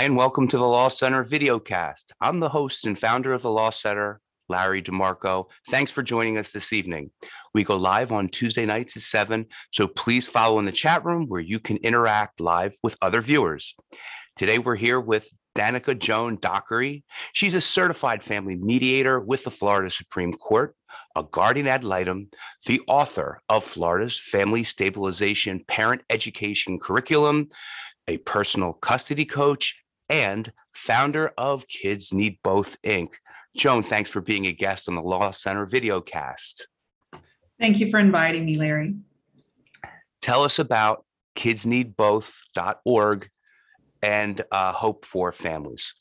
Hi, and welcome to the Law Center videocast. I'm the host and founder of the Law Center, Larry DeMarco. Thanks for joining us this evening. We go live on Tuesday nights at 7, so please follow in the chat room where you can interact live with other viewers. Today, we're here with Danica Joan Dockery. She's a certified family mediator with the Florida Supreme Court, a guardian ad litem, the author of Florida's Family Stabilization Parent Education Curriculum, a personal custody coach, and founder of Kids Need Both Inc. Joan, thanks for being a guest on the Law Center videocast. Thank you for inviting me, Larry. Tell us about kidsneedboth.org and uh, Hope for Families.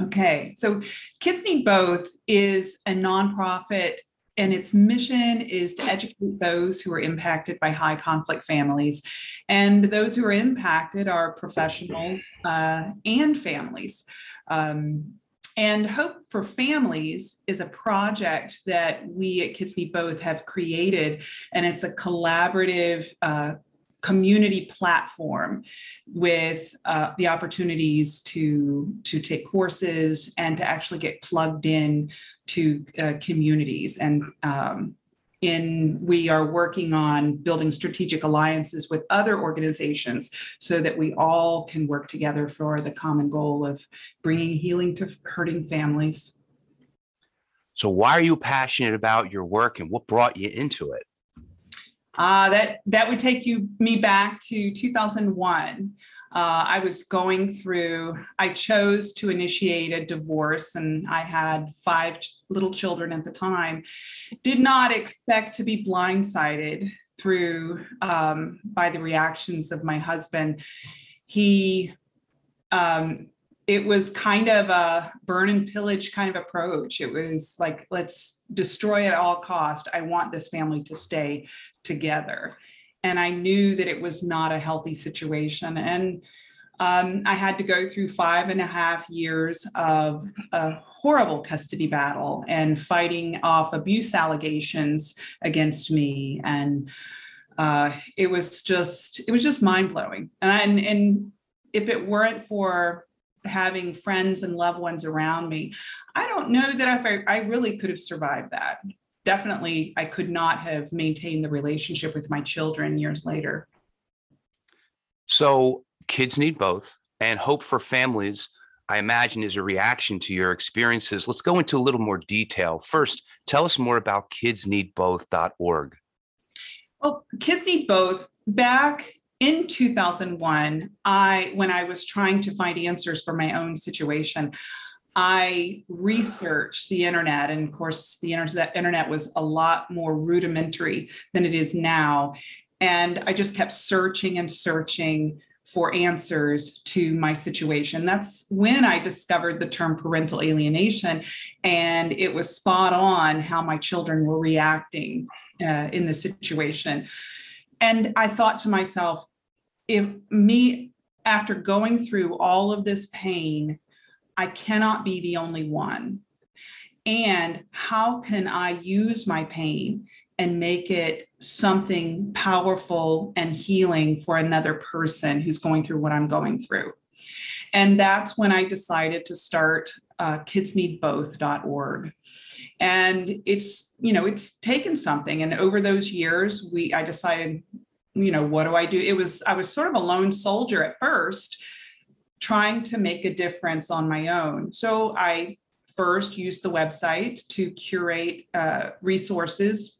Okay, so Kids Need Both is a nonprofit and its mission is to educate those who are impacted by high conflict families. And those who are impacted are professionals uh, and families. Um, and Hope for Families is a project that we at Kids Need Both have created, and it's a collaborative uh, community platform with uh, the opportunities to to take courses and to actually get plugged in to uh, communities. And um, in we are working on building strategic alliances with other organizations so that we all can work together for the common goal of bringing healing to hurting families. So why are you passionate about your work and what brought you into it uh, that that would take you me back to 2001. Uh, I was going through. I chose to initiate a divorce, and I had five little children at the time. Did not expect to be blindsided through um, by the reactions of my husband. He um, it was kind of a burn and pillage kind of approach. It was like, let's destroy at all cost. I want this family to stay together. And I knew that it was not a healthy situation. And um, I had to go through five and a half years of a horrible custody battle and fighting off abuse allegations against me. And uh, it was just, it was just mind blowing. And, and if it weren't for having friends and loved ones around me. I don't know that if I, I really could have survived that. Definitely, I could not have maintained the relationship with my children years later. So, kids need both, and hope for families, I imagine, is a reaction to your experiences. Let's go into a little more detail. First, tell us more about kidsneedboth.org. Well, Kids Need Both, back in 2001 i when i was trying to find answers for my own situation i researched the internet and of course the internet was a lot more rudimentary than it is now and i just kept searching and searching for answers to my situation. That's when I discovered the term parental alienation, and it was spot on how my children were reacting uh, in the situation. And I thought to myself, if me, after going through all of this pain, I cannot be the only one. And how can I use my pain and make it something powerful and healing for another person who's going through what I'm going through? And that's when I decided to start uh, kidsneedboth.org and it's you know it's taken something. And over those years we i decided you know what do i do? It was i was sort of a lone soldier at first trying to make a difference on my own. So i first used the website to curate uh, resources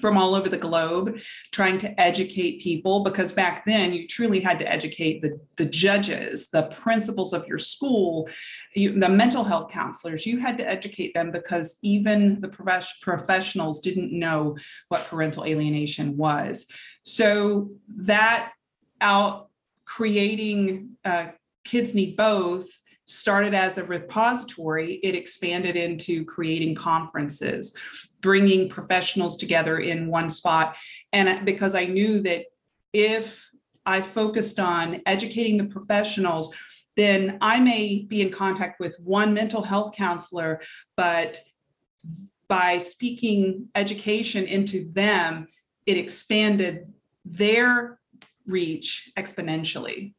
from all over the globe trying to educate people because back then you truly had to educate the, the judges the principals of your school you, the mental health counselors. You had to educate them because even the prof- professionals didn't know what parental alienation was. So that out creating uh, kids need both started as a repository, it expanded into creating conferences, bringing professionals together in one spot. And because I knew that if I focused on educating the professionals, then I may be in contact with one mental health counselor, but by speaking education into them, it expanded their reach exponentially.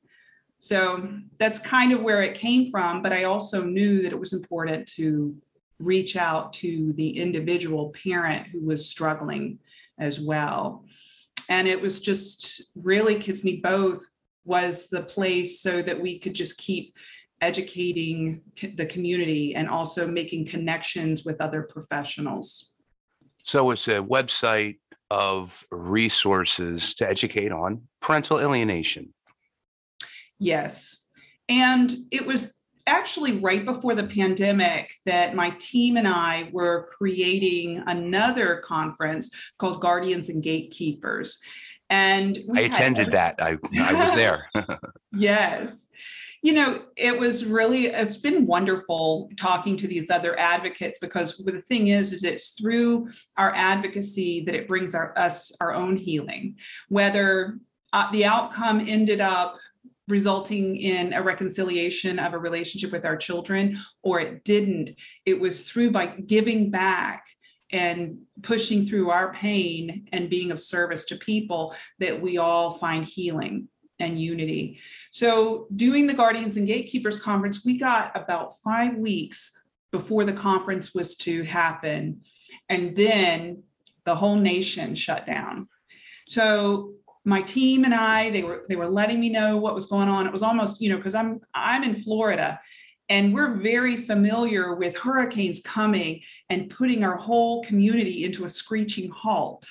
So that's kind of where it came from. But I also knew that it was important to reach out to the individual parent who was struggling as well. And it was just really Kids Need Both was the place so that we could just keep educating the community and also making connections with other professionals. So it's a website of resources to educate on parental alienation. Yes. And it was actually right before the pandemic that my team and I were creating another conference called Guardians and Gatekeepers. And we I had attended that. I, I was there. Yes. You know, it was really, it's been wonderful talking to these other advocates because the thing is, is it's through our advocacy that it brings our, us our own healing. Whether uh, the outcome ended up resulting in a reconciliation of a relationship with our children or it didn't, it was through by giving back and pushing through our pain and being of service to people that we all find healing and unity. So, doing the Guardians and Gatekeepers conference, we got about five weeks before the conference was to happen. And then the whole nation shut down. So, my team and I, they were they were letting me know what was going on. It was almost, you know, because I'm I'm in Florida and we're very familiar with hurricanes coming and putting our whole community into a screeching halt.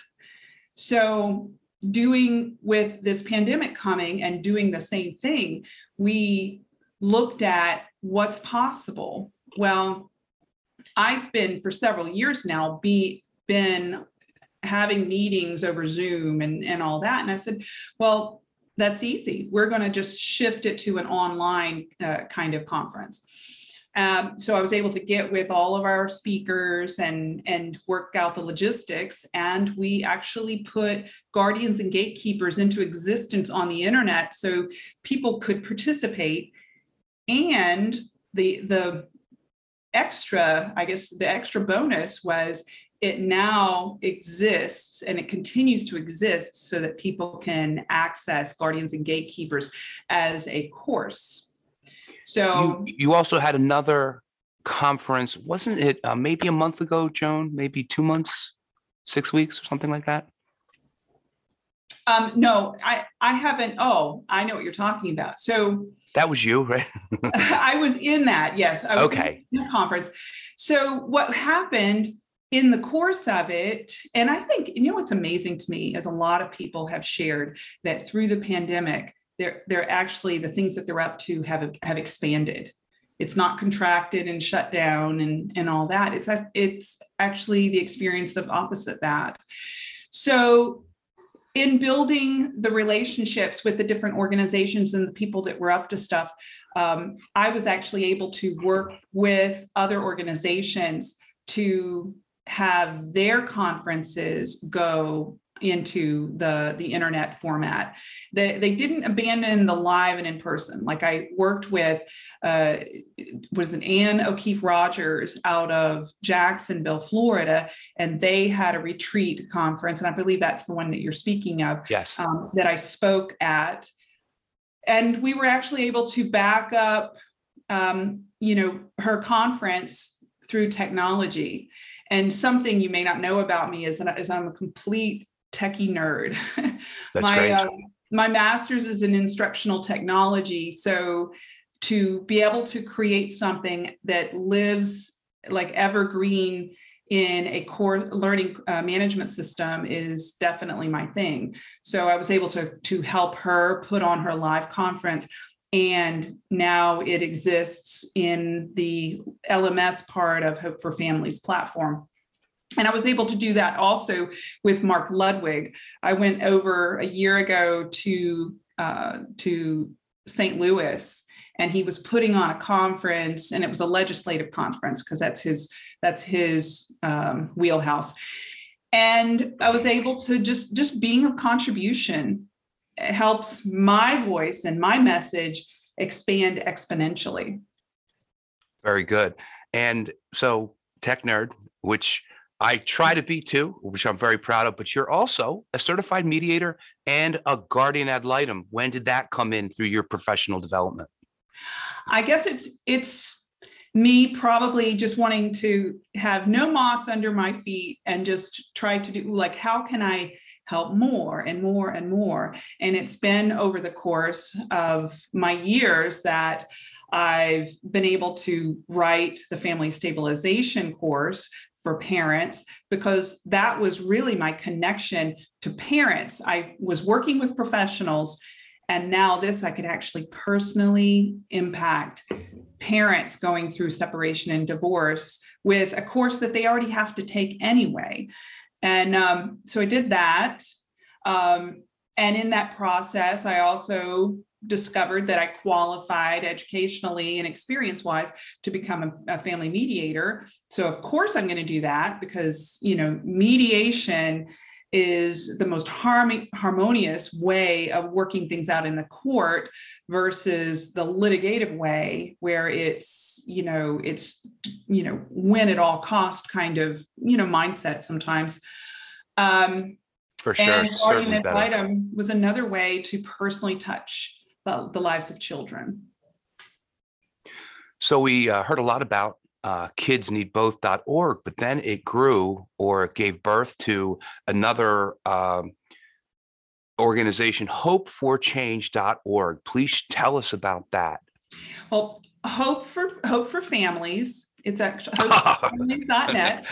So doing with this pandemic coming and doing the same thing, we looked at what's possible. Well, I've been for several years now be been having meetings over Zoom and, and all that. And I said, well, that's easy. We're going to just shift it to an online uh, kind of conference. Um, so I was able to get with all of our speakers and and work out the logistics, and we actually put guardians and gatekeepers into existence on the internet, so people could participate. And the the extra, I guess, the extra bonus was it now exists and it continues to exist so that people can access guardians and gatekeepers as a course so you, you also had another conference, wasn't it uh, maybe a month ago, Joan? Maybe two months, six weeks, or something like that? Um, no, I, I haven't. Oh, I know what you're talking about. So that was you, right? I was in that. Yes. I was okay. in the conference. So what happened in the course of it, and I think, you know, what's amazing to me is a lot of people have shared that through the pandemic, they're they're actually the things that they're up to have have expanded. It's not contracted and shut down and and all that. It's it's actually the experience of opposite that. So in building the relationships with the different organizations and the people that were up to stuff um, i was actually able to work with other organizations to have their conferences go into the the internet format. They, they didn't abandon the live and in person. Like i worked with uh, was an ann o'keefe rogers out of jacksonville florida and they had a retreat conference and i believe that's the one that you're speaking of yes. um, that i spoke at. And we were actually able to back up um, you know her conference through technology and something you may not know about me is, is I'm a complete techie nerd. That's my great. uh, my master's is in instructional technology, so to be able to create something that lives like evergreen in a core learning uh, management system is definitely my thing. So I was able to to help her put on her live conference and now it exists in the LMS part of Hope for Families platform. And I was able to do that also with Mark Ludwig. I went over a year ago to uh, to St. Louis, and he was putting on a conference, and it was a legislative conference because that's his that's his um, wheelhouse. And I was able to just just being a contribution helps my voice and my message expand exponentially. Very good. And so, Tech Nerd, which I try to be too, which I'm very proud of, but you're also a certified mediator and a guardian ad litem. When did that come in through your professional development? I guess it's it's me probably just wanting to have no moss under my feet and just try to do like how can I help more and more and more and it's been over the course of my years that I've been able to write the family stabilization course for parents because that was really my connection to parents. I was working with professionals, and now this I could actually personally impact parents going through separation and divorce with a course that they already have to take anyway. And um, so I did that. Um, and in that process, I also discovered that I qualified educationally and experience wise to become a, a, family mediator. So of course I'm going to do that because you know mediation is the most harm- harmonious way of working things out in the court versus the litigative way where it's you know it's you know win at all cost kind of you know mindset sometimes um for sure and ad litem was another way to personally touch the, the lives of children. So we uh, heard a lot about uh, kidsneedboth.org, but then it grew or it gave birth to another um, organization, hopeforchange.org. Please tell us about that. Well, Hope for Hope for Families. It's actually hopeforfamilies.net.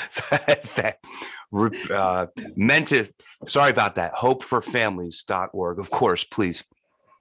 uh, meant to, sorry about that. Hopeforfamilies.org. Of course, please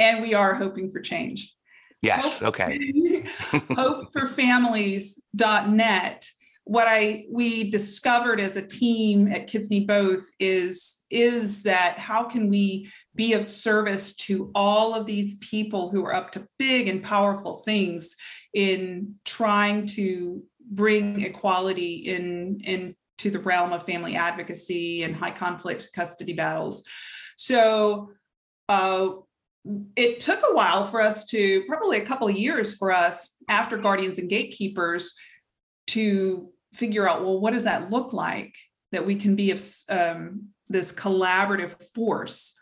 and we are hoping for change. Yes. Okay. Hope, okay. hopeforfamilies.net. What I we discovered as a team at Kids Need Both is is that how can we be of service to all of these people who are up to big and powerful things in trying to bring equality in into the realm of family advocacy and high conflict custody battles. So uh, it took a while for us to probably a couple of years for us after guardians and gatekeepers to figure out well what does that look like that we can be of um, this collaborative force?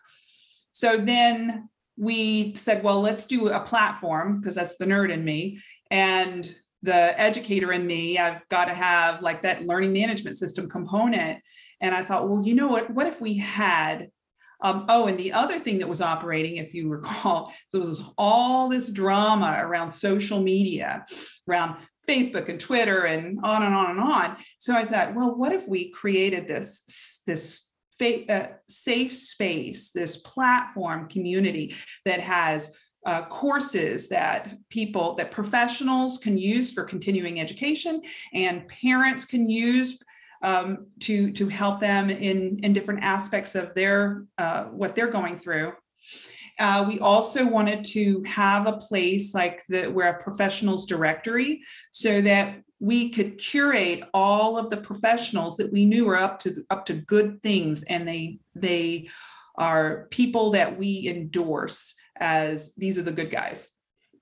So then we said well let's do a platform because that's the nerd in me and the educator in me i've got to have like that learning management system component. And i thought well you know what? What if we had um, oh, and the other thing that was operating, if you recall, so was all this drama around social media, around Facebook and Twitter and on and on and on. So I thought, well, what if we created this this uh, safe space, this platform community that has uh, courses that people that professionals can use for continuing education and parents can use um, to to help them in in different aspects of their uh, what they're going through. Uh, we also wanted to have a place like the where a professionals directory so that we could curate all of the professionals that we knew were up to up to good things and they they are people that we endorse as these are the good guys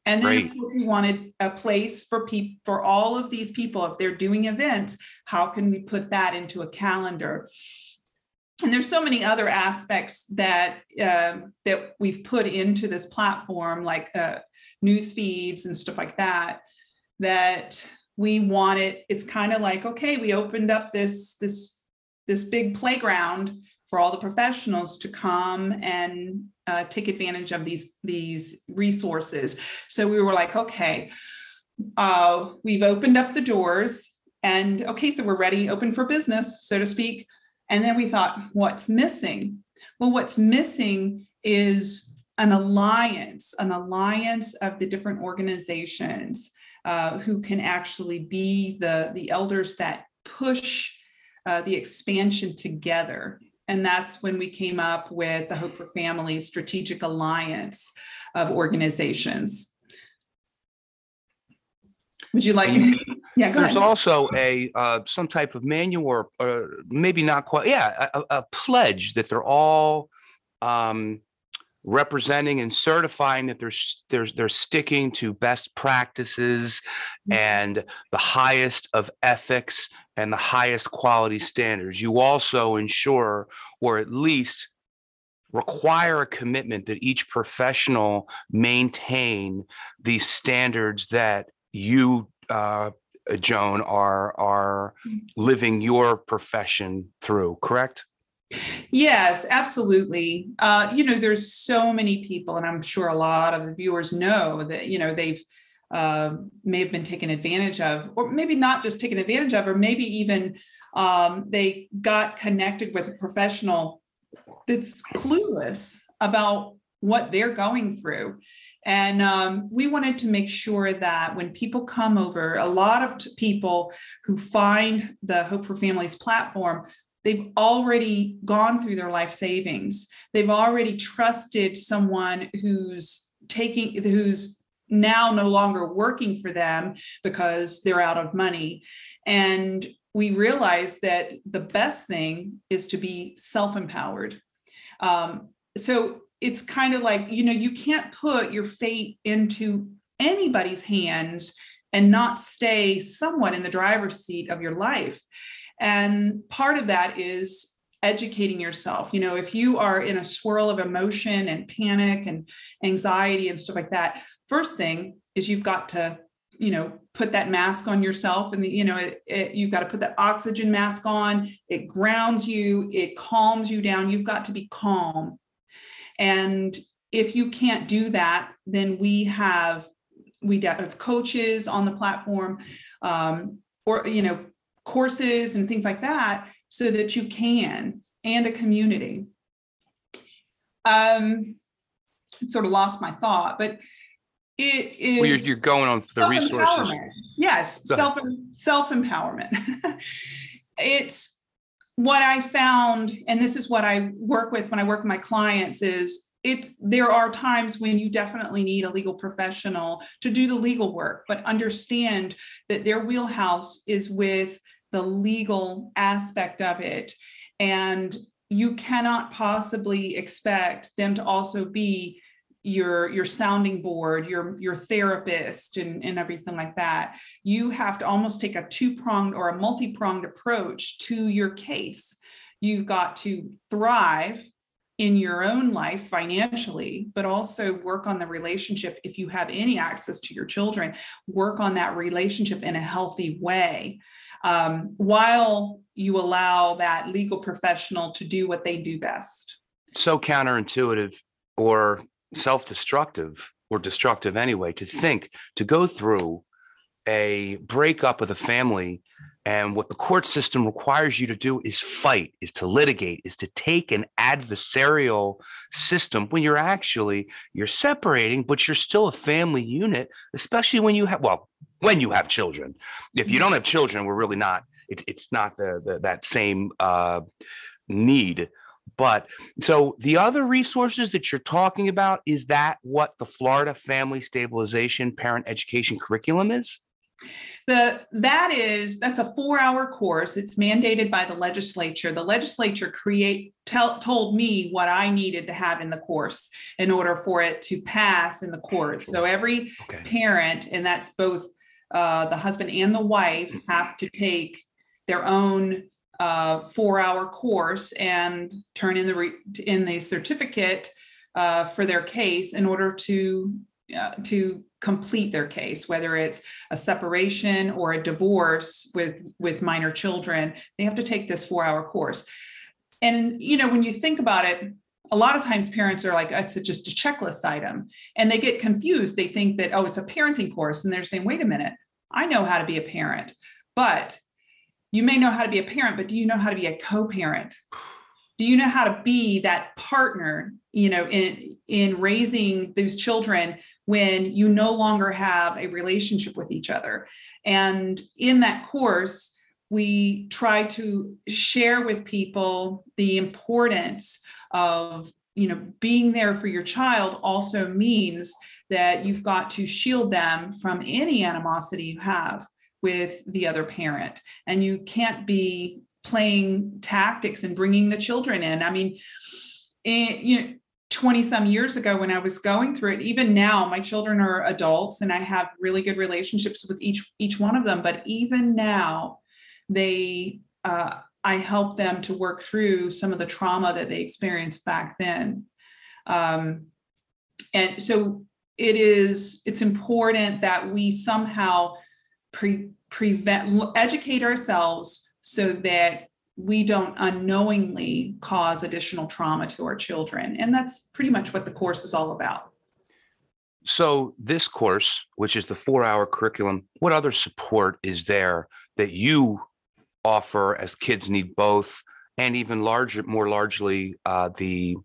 and then of course, we wanted a place for people for all of these people. If they're doing events, how can we put that into a calendar? And there's so many other aspects that uh, that we've put into this platform, like uh, news feeds and stuff like that. That we wanted. It's kind of like okay, we opened up this this this big playground for all the professionals to come and uh, take advantage of these these resources. So we were like, okay, uh, we've opened up the doors, and okay, so we're ready, open for business, so to speak. And then we thought, what's missing? Well, what's missing is an alliance, an alliance of the different organizations uh, who can actually be the the elders that push uh, the expansion together and that's when we came up with the Hope for Families Strategic Alliance of organizations. Would you like? yeah, There's ahead. also a uh, some type of manual, or, or maybe not quite. Yeah, a, a, pledge that they're all um, representing and certifying that they're they're they're sticking to best practices and the highest of ethics and the highest quality standards. You also ensure, or at least require a commitment that each professional maintain these standards that you, uh, Joan, are are living your profession through. Correct? Yes, absolutely. Uh, you know, there's so many people, and I'm sure a lot of the viewers know that, you know, they've uh, may have been taken advantage of, or maybe not just taken advantage of, or maybe even um, they got connected with a professional that's clueless about what they're going through. And um, we wanted to make sure that when people come over, a lot of t- people who find the Hope for Families platform they've already gone through their life savings they've already trusted someone who's taking who's now no longer working for them because they're out of money. And we realize that the best thing is to be self-empowered. Um, so it's kind of like you know you can't put your fate into anybody's hands and not stay somewhat in the driver's seat of your life. And part of that is educating yourself. You know, if you are in a swirl of emotion and panic and anxiety and stuff like that, first thing is you've got to, you know, put that mask on yourself and the, you know, it, it, you've got to put that oxygen mask on. It grounds you, it calms you down. You've got to be calm. And if you can't do that, then we have we have coaches on the platform um, or you know courses and things like that so that you can and a community um sort of lost my thought but it is Well, you're, you're going on the resources. yes self self empowerment it's what i found and this is what i work with when i work with my clients is it there are times when you definitely need a legal professional to do the legal work but understand that their wheelhouse is with the legal aspect of it and you cannot possibly expect them to also be your your sounding board your your therapist and, and everything like that you have to almost take a two-pronged or a multi-pronged approach to your case you've got to thrive in your own life financially, but also work on the relationship. If you have any access to your children, work on that relationship in a healthy way um, while you allow that legal professional to do what they do best. so counterintuitive or self-destructive or destructive anyway to think to go through a breakup of the family and what the court system requires you to do is fight is to litigate is to take an adversarial system when you're actually you're separating but you're still a family unit especially when you have well when you have children. If you don't have children we're really not it, it's not the, the that same uh need but so the other resources that you're talking about, is that what the Florida Family Stabilization Parent Education Curriculum is? The that is that's a four-hour course. It's mandated by the legislature. The legislature create tell, told me what I needed to have in the course in order for it to pass in the court. So every Okay. parent, and that's both uh, the husband and the wife, have to take their own uh, four-hour course and turn in the re- in the certificate uh, for their case in order to uh, to complete their case, whether it's a separation or a divorce with with minor children. They have to take this four-hour course. And you know, when you think about it, a lot of times parents are like, it's just a checklist item, and they get confused. They think that oh, it's a parenting course, and they're saying, wait a minute, I know how to be a parent, but you may know how to be a parent, but do you know how to be a co-parent? Do you know how to be that partner, you know, in in raising those children when you no longer have a relationship with each other? And in that course, we try to share with people the importance of you know being there for your child also means that you've got to shield them from any animosity you have with the other parent and you can't be playing tactics and bringing the children in i mean it, you know 20 some years ago when I was going through it, even now, my children are adults and I have really good relationships with each each one of them. But even now, they uh, I help them to work through some of the trauma that they experienced back then. Um, and so it is it's important that we somehow pre- prevent educate ourselves so that we don't unknowingly cause additional trauma to our children. And that's pretty much what the course is all about. So, this course, which is the four hour curriculum, what other support is there that you offer as kids need both, and even larger, more largely, uh, the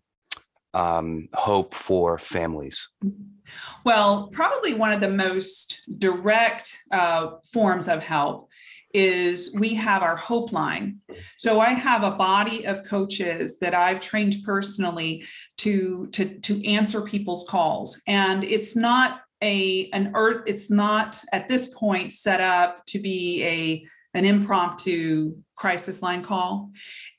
um, hope for families? Well, probably one of the most direct uh, forms of help is we have our hope line. So i have a body of coaches that i've trained personally to to to answer people's calls. And it's not a an it's not at this point set up to be a an impromptu crisis line call.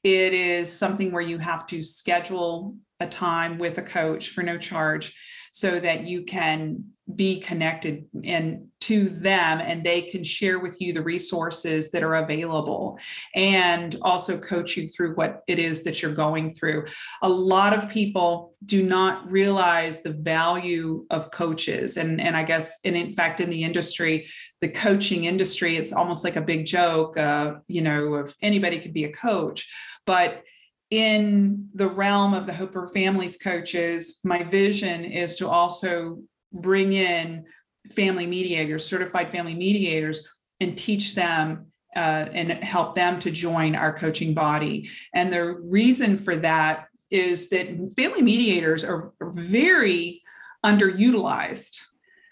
It is something where you have to schedule a time with a coach for no charge so that you can be connected and to them and they can share with you the resources that are available and also coach you through what it is that you're going through. A lot of people do not realize the value of coaches and and i guess and in fact in the industry the coaching industry it's almost like a big joke you know if anybody could be a coach but in the realm of the Hope for Families coaches, my vision is to also bring in family mediators, certified family mediators, and teach them uh, and help them to join our coaching body. And the reason for that is that family mediators are very underutilized.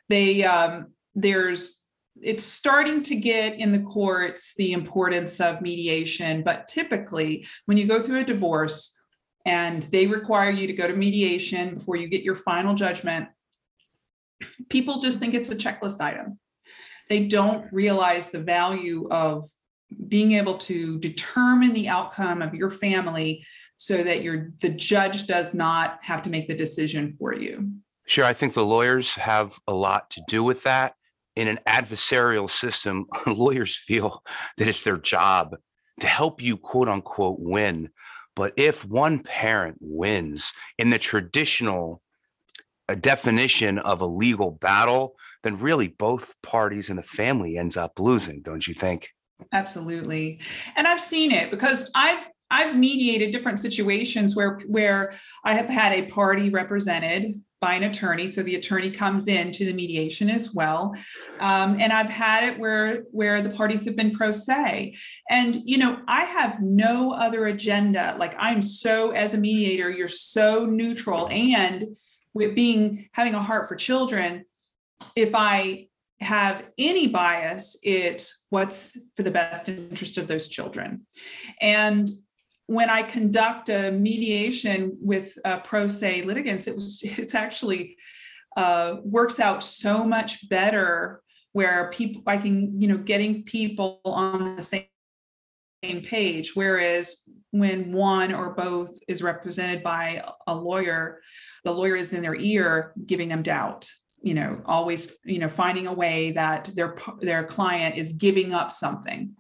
They um, there's it's starting to get in the courts the importance of mediation, but typically when you go through a divorce and they require you to go to mediation before you get your final judgment, people just think it's a checklist item. They don't realize the value of being able to determine the outcome of your family so that your the judge does not have to make the decision for you. Sure, I think the lawyers have a lot to do with that in an adversarial system, lawyers feel that it's their job to help you, quote unquote, win. But if one parent wins in the traditional uh, definition of a legal battle, then really both parties in the family ends up losing, don't you think? Absolutely. And I've seen it because I've I've mediated different situations where where I have had a party represented by an attorney. So the attorney comes in to the mediation as well. Um, and I've had it where where the parties have been pro se. And you know, I have no other agenda. Like I'm so as a mediator, you're so neutral. And with being having a heart for children, if I have any bias, it's what's for the best interest of those children. And when I conduct a mediation with uh, pro se litigants, it was it's actually uh, works out so much better where people I can you know getting people on the same same page. Whereas when one or both is represented by a lawyer, the lawyer is in their ear giving them doubt. You know, always you know finding a way that their their client is giving up something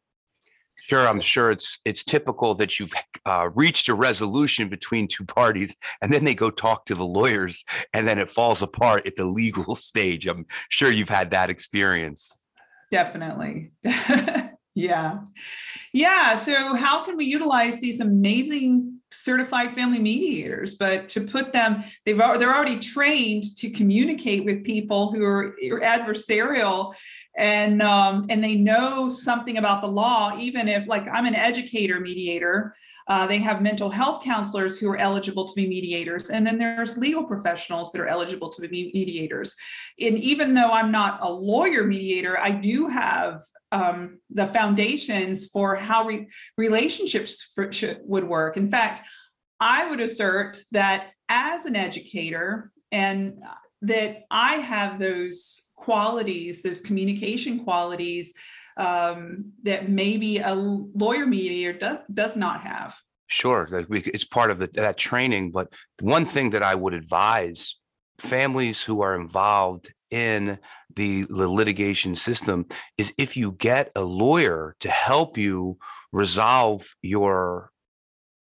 Sure, I'm sure it's it's typical that you've uh, reached a resolution between two parties, and then they go talk to the lawyers, and then it falls apart at the legal stage. I'm sure you've had that experience. Definitely. yeah, yeah. So, how can we utilize these amazing certified family mediators? But to put them, they've they're already trained to communicate with people who are adversarial and um, and they know something about the law even if like i'm an educator mediator uh, they have mental health counselors who are eligible to be mediators and then there's legal professionals that are eligible to be mediators. And even though i'm not a lawyer mediator i do have um, the foundations for how re- relationships for, should, would work. In fact i would assert that as an educator and that i have those qualities, those communication qualities um, that maybe a lawyer mediator do, does not have. Sure, it's part of the, that training, but one thing that I would advise families who are involved in the the litigation system is if you get a lawyer to help you resolve your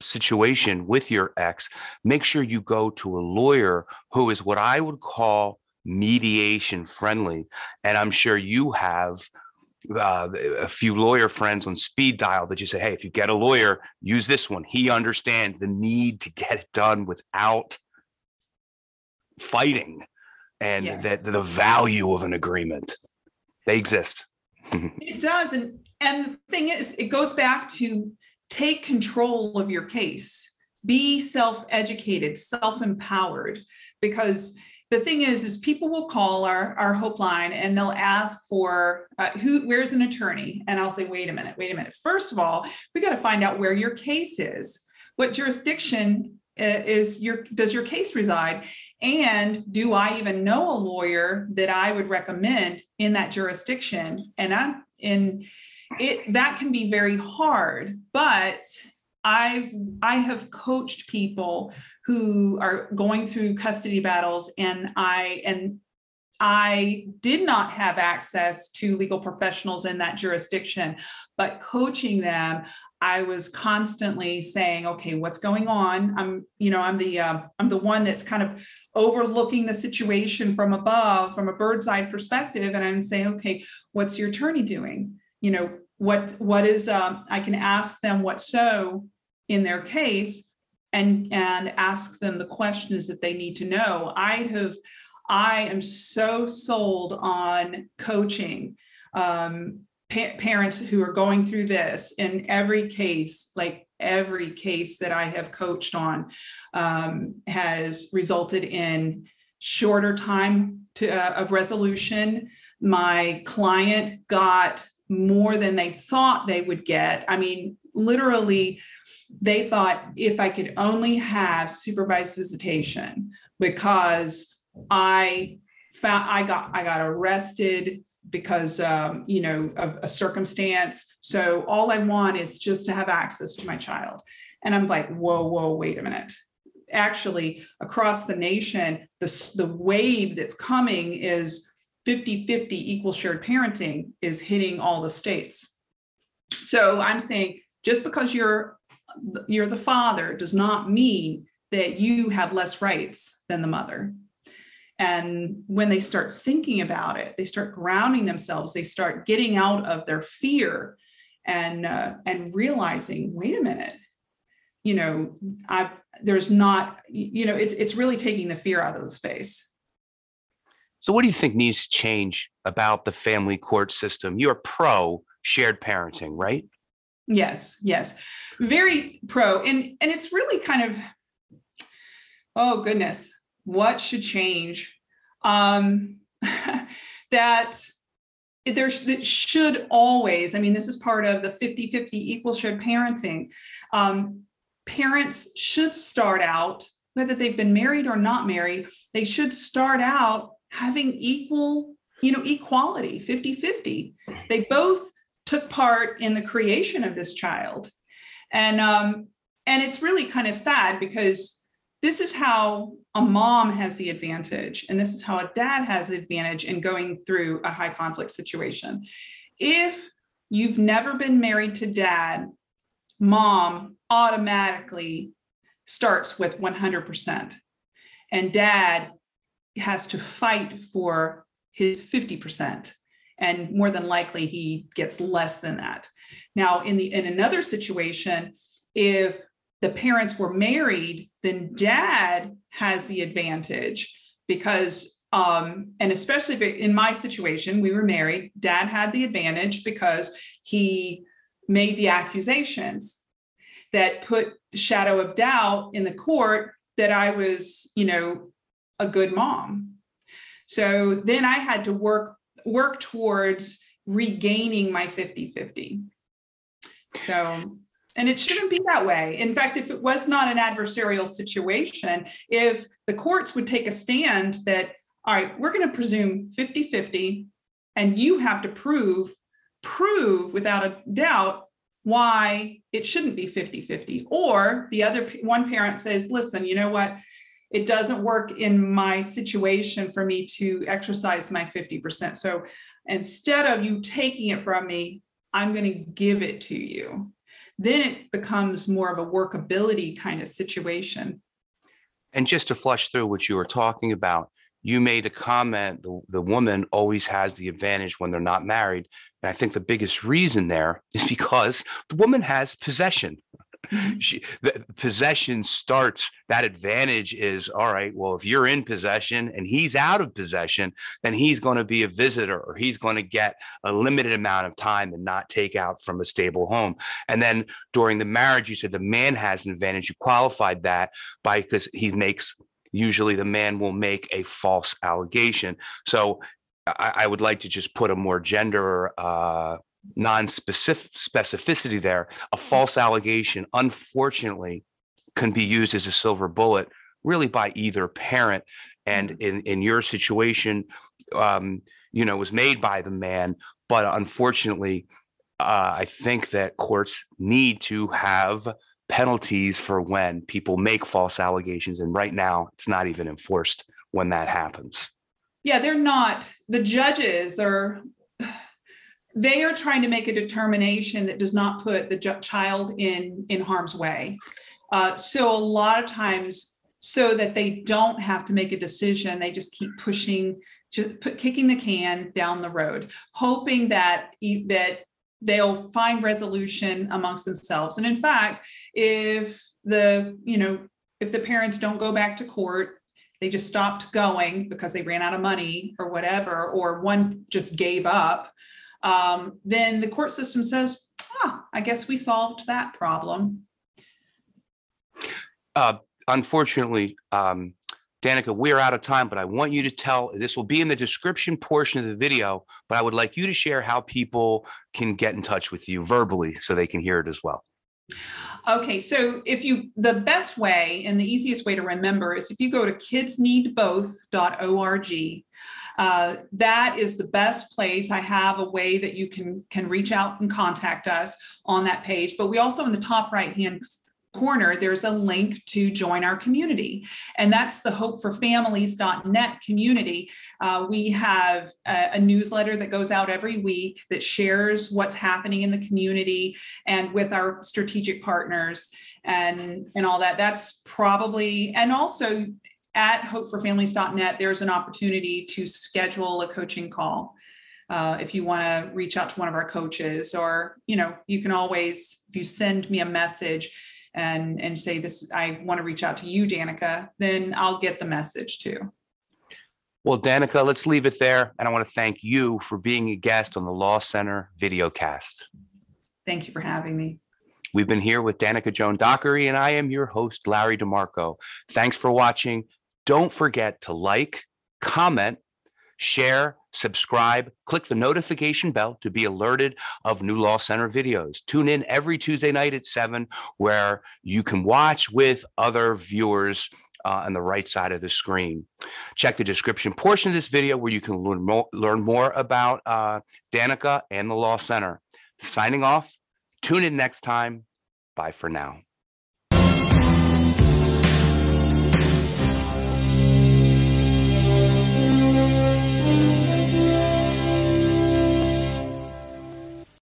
situation with your ex, make sure you go to a lawyer who is what I would call mediation friendly. And I'm sure you have uh, a few lawyer friends on speed dial that you say, hey, if you get a lawyer, use this one. He understands the need to get it done without fighting and Yes. that the value of an agreement. They exist. It does. And, and the thing is, it goes back to take control of your case, be self-educated, self-empowered. Because the thing is, is people will call our, our Hope line and they'll ask for uh, who, where's an attorney? And I'll say, wait a minute, wait a minute. First of all, we got to find out where your case is. What jurisdiction uh, is your, does your case reside? And do I even know a lawyer that I would recommend in that jurisdiction? And I'm in it, that can be very hard, but I've, I have coached people who are going through custody battles and I, and I did not have access to legal professionals in that jurisdiction, but coaching them, I was constantly saying, okay, what's going on? I'm, you know, I'm the, uh, I'm the one that's kind of overlooking the situation from above, from a bird's eye perspective. And I'm saying, okay, what's your attorney doing? You know, what, what is, um, I can ask them what so in their case and, and ask them the questions that they need to know. I have, I am so sold on coaching um, pa- parents who are going through this in every case, like every case that I have coached on um, has resulted in shorter time to, uh, of resolution. My client got more than they thought they would get. I mean, literally, they thought if I could only have supervised visitation because I found I got I got arrested because um, you know of a circumstance. So all I want is just to have access to my child. And I'm like, whoa, whoa, wait a minute. Actually, across the nation, the, the wave that's coming is 50-50 equal shared parenting is hitting all the states. So I'm saying just because you're you're the father does not mean that you have less rights than the mother. And when they start thinking about it, they start grounding themselves, they start getting out of their fear and uh, and realizing, wait a minute, you know, I there's not, you know, it's it's really taking the fear out of the space. So what do you think needs to change about the family court system? You're pro shared parenting, right? Yes, yes. Very pro. And and it's really kind of oh goodness, what should change? Um that there's that should always, I mean, this is part of the 50-50 equal shared parenting. Um, parents should start out, whether they've been married or not married, they should start out having equal, you know, equality, 50-50. They both took part in the creation of this child. And um, and it's really kind of sad because this is how a mom has the advantage, and this is how a dad has the advantage in going through a high conflict situation. If you've never been married to dad, mom automatically starts with 100%, and dad has to fight for his 50% and more than likely he gets less than that. Now in the in another situation if the parents were married then dad has the advantage because um and especially in my situation we were married dad had the advantage because he made the accusations that put shadow of doubt in the court that i was you know a good mom so then i had to work work towards regaining my 50-50. So, and it shouldn't be that way. In fact, if it was not an adversarial situation, if the courts would take a stand that, all right, we're going to presume 50-50, and you have to prove, prove without a doubt why it shouldn't be 50 50. Or the other one parent says, listen, you know what? It doesn't work in my situation for me to exercise my 50%. So instead of you taking it from me, I'm going to give it to you. Then it becomes more of a workability kind of situation. And just to flush through what you were talking about, you made a comment, the, the woman always has the advantage when they're not married. And I think the biggest reason there is because the woman has possession. She, the possession starts, that advantage is, all right, well, if you're in possession and he's out of possession, then he's going to be a visitor or he's going to get a limited amount of time and not take out from a stable home. And then during the marriage, you said the man has an advantage. You qualified that by because he makes usually the man will make a false allegation. So I, I would like to just put a more gender uh, non-specific specificity there. A false allegation, unfortunately, can be used as a silver bullet, really by either parent. And in in your situation, um, you know, was made by the man, but unfortunately, uh, I think that courts need to have penalties for when people make false allegations. And right now, it's not even enforced when that happens. Yeah, they're not. The judges are, they are trying to make a determination that does not put the child in, in harm's way. Uh, so a lot of times, so that they don't have to make a decision, they just keep pushing, just put, kicking the can down the road, hoping that, that they'll find resolution amongst themselves. And in fact, if the, you know, if the parents don't go back to court, they just stopped going because they ran out of money or whatever, or one just gave up, um, then the court system says, ah, I guess we solved that problem. Uh, Unfortunately, um, Danica, we're out of time, but I want you to tell, this will be in the description portion of the video, but I would like you to share how people can get in touch with you verbally so they can hear it as well. Okay, so if you, the best way and the easiest way to remember is if you go to kidsneedboth.org, uh, that is the best place. I have a way that you can can reach out and contact us on that page. But we also in the top right hand corner there's a link to join our community and that's the hopeforfamilies.net community uh, we have a, a newsletter that goes out every week that shares what's happening in the community and with our strategic partners and and all that that's probably and also at hopeforfamilies.net there's an opportunity to schedule a coaching call uh, if you want to reach out to one of our coaches or you know you can always if you send me a message and and say this i want to reach out to you danica then i'll get the message too Well, Danica, let's leave it there. And I want to thank you for being a guest on the Law Center videocast. thank you for having me We've been here with Danica Joan Dockery, and I am your host, Larry DeMarco. Thanks for watching. Don't forget to like, comment, share, subscribe, click the notification bell to be alerted of new Law Center videos. Tune in every Tuesday night at 7, where you can watch with other viewers uh, on the right side of the screen. Check the description portion of this video where you can learn more, learn more about uh, Danica and the Law Center. Signing off. Tune in next time. Bye for now.